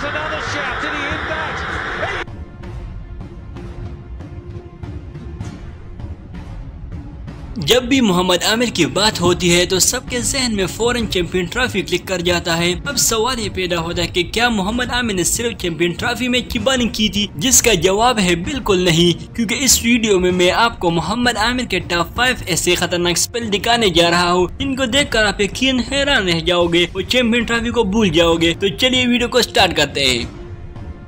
Here's another shout. Did he hit? जब भी मोहम्मद आमिर की बात होती है तो सबके जहन में फ़ौरन चैंपियन ट्रॉफी क्लिक कर जाता है। अब सवाल ये पैदा होता है कि क्या मोहम्मद आमिर ने सिर्फ़ चैंपियन ट्रॉफी में चिबानी की थी, जिसका जवाब है बिल्कुल नहीं, क्योंकि इस वीडियो में मैं आपको मोहम्मद आमिर के टॉप फाइव ऐसे खतरनाक स्पेल दिखाने जा रहा हूँ इनको देख कर आप यकीन हैरान रह जाओगे और चैंपियन ट्रॉफी को भूल जाओगे। तो चलिए वीडियो को स्टार्ट करते हैं।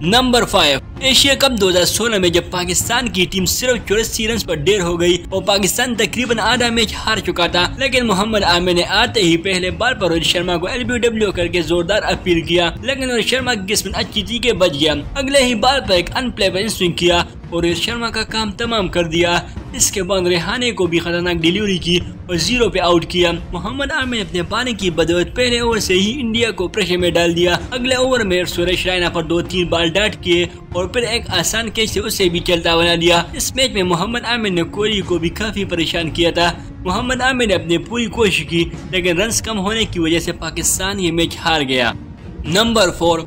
नंबर फाइव एशिया कप 2016 में जब पाकिस्तान की टीम सिर्फ़ चौरासी रन पर डेर हो गई, और पाकिस्तान तकरीबन आधा मैच हार चुका था। लेकिन मोहम्मद आमिर ने आते ही पहले बार पर रोहित शर्मा को एलबीडब्ल्यू करके जोरदार अपील किया। लेकिन रोहित शर्मा की किस्मत अच्छी थी के बच गया। अगले ही बार पर एक अनप्लेबल स्विंग किया, और रोहित शर्मा का काम तमाम कर दिया। इसके बाद रेहाने को भी खतरनाक डिलीवरी की और ज़ीरो पे आउट किया। मोहम्मद आमिर ने अपने पानी की बदौलत पहले ओवर से ही इंडिया को प्रेशर में डाल दिया। अगले ओवर में सुरेश रैना पर दो तीन बाल डाट किए और फिर एक आसान कैच से उसे भी चलता बना दिया। इस मैच में मोहम्मद आमिर ने कोहली को भी काफ़ी परेशान किया था। मोहम्मद आमिर ने अपनी पूरी कोशिश की, लेकिन रन कम होने की वजह से पाकिस्तान ये मैच हार गया। नंबर फोर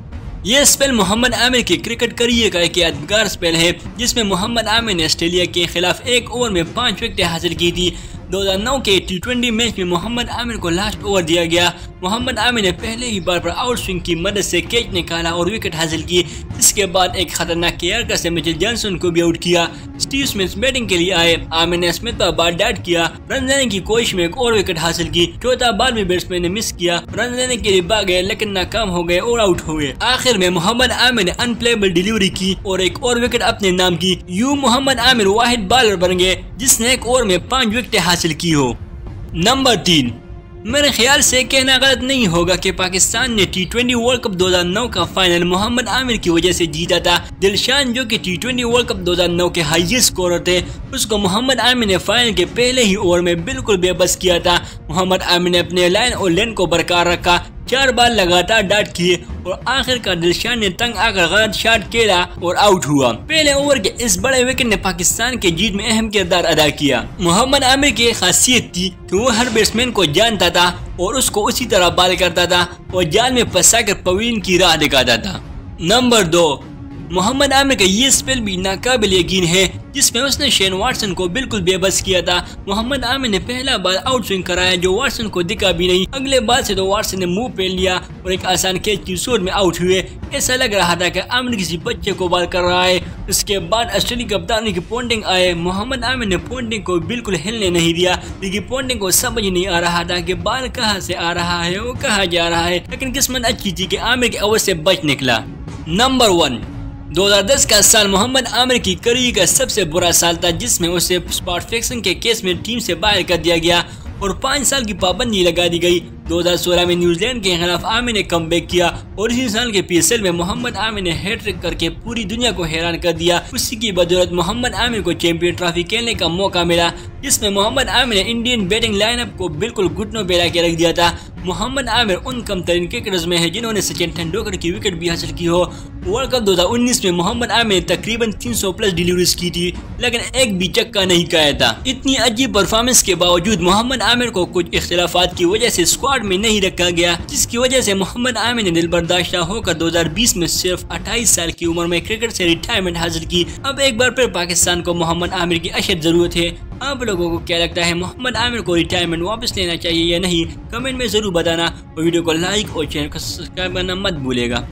ये स्पेल मोहम्मद आमिर के क्रिकेट करियर का एक यादगार स्पेल है, जिसमें मोहम्मद आमिर ने ऑस्ट्रेलिया के खिलाफ एक ओवर में पाँच विकेटें हासिल की थी। 2009 के टी मैच में मोहम्मद आमिर को लास्ट ओवर दिया गया। मोहम्मद आमिर ने पहले ही बार पर आउट स्विंग की मदद से कैच निकाला और विकेट हासिल की। इसके बाद एक खतरनाक केयर से मिचेल जॉनसन को भी आउट किया। स्टीव स्मिथ बैटिंग के लिए आए। आमिर ने स्मिथ पर बार डाट किया। रन लेने की कोशिश में एक और विकेट हासिल की। चौथा बार भी बैट्समैन ने मिस किया। रन लेने के लिए भागे लेकिन नाकाम हो गए और आउट हो गए आखिर में मोहम्मद आमिर ने अनप्लेबल डिलीवरी की और एक और विकेट अपने नाम की। यू मोहम्मद आमिर वाहिद बॉलर बन गए, जिसने एक ओवर में पाँच विकेट हासिल की हो। नंबर तीन, मेरे ख्याल से कहना गलत नहीं होगा कि पाकिस्तान ने टी ट्वेंटी वर्ल्ड कप 2009 का फाइनल मोहम्मद आमिर की वजह से जीता था। दिलशान जो कि टी ट्वेंटी वर्ल्ड कप 2009 के हाईएस्ट स्कोरर थे, उसको मोहम्मद आमिर ने फाइनल के पहले ही ओवर में बिल्कुल बेबस किया था। मोहम्मद आमिर ने अपने लाइन और लेन को बरकरार रखा। चार बार लगातार डाट किए और आखिरकार दिलशान ने तंग आकर गलत शॉट खेला और आउट हुआ। पहले ओवर के इस बड़े विकेट ने पाकिस्तान के जीत में अहम किरदार अदा किया। मोहम्मद आमिर की खासियत थी कि वो हर बैट्समैन को जानता था और उसको उसी तरह बाल करता था और जाल में फंसा कर पवीन की राह दिखाता था। नंबर दो मोहम्मद आमिर का ये स्पेल भी नाकाबिल यकीन है, जिसमें उसने शेन वाटसन को बिल्कुल बेबस किया था। मोहम्मद आमिर ने पहला बार आउट स्विंग कराया जो वाटसन को दिखा भी नहीं। अगले बार से तो वाटसन ने मुँह पहन लिया और एक आसान कैच की सूर में आउट हुए। ऐसा लग रहा था कि आमिर किसी बच्चे को बाल कर रहा है। उसके बाद ऑस्ट्रेलिया कप्तान की पॉइंटिंग आए। मोहम्मद आमिर ने पॉइंटिंग को बिल्कुल हिलने नहीं दिया लेकिन पॉइंटिंग को समझ नहीं आ रहा था कि बाल कहाँ से आ रहा है वो कहाँ जा रहा है। लेकिन किस्मत अच्छी थी कि आमिर के अवश्य बच निकला। नंबर वन 2010 का साल मोहम्मद आमिर की करियर का सबसे बुरा साल था, जिसमें उसे स्पॉट फिक्सिंग के केस में टीम से बाहर कर दिया गया और पाँच साल की पाबंदी लगा दी गई। 2016 में न्यूजीलैंड के खिलाफ आमिर ने कम किया और इसी साल के पीएसएल में मोहम्मद आमिर ने हैट्रिक करके पूरी दुनिया को हैरान कर दिया। उसी की बदौलत मोहम्मद आमिर को चैंपियन ट्रॉफी खेलने का मौका मिला, जिसमें मोहम्मद आमिर ने इंडियन बैटिंग लाइनअप को बिल्कुल घुटनों पे के रख दिया था। मोहम्मद आमिर उन कम तरीन क्रिकेटर्स में है जिन्होंने सचिन तेंदुलकर की विकेट भी हासिल की हो। वर्ल्ड कप 2019 में मोहम्मद आमिर ने तकरीबन 300 प्लस डिलीवरीज की थी, लेकिन एक भी चक्का नहीं खाया था। इतनी अजीब परफॉर्मेंस के बावजूद मोहम्मद आमिर को कुछ इख्तलाफात की वजह से स्क्वाड में नहीं रखा गया, जिसकी वजह से मोहम्मद आमिर ने दिल बर्दाश्त होकर 2020 में सिर्फ़ 28 साल की उम्र में क्रिकेट से रिटायरमेंट हासिल की। अब एक बार फिर पाकिस्तान को मोहम्मद आमिर की अशद ज़रूरत है। आप लोगों को क्या लगता है, मोहम्मद आमिर को रिटायरमेंट वापस लेना चाहिए या नहीं? कमेंट में ज़रूर बताना। और वीडियो को लाइक और चैनल को सब्सक्राइब करना मत भूलेगा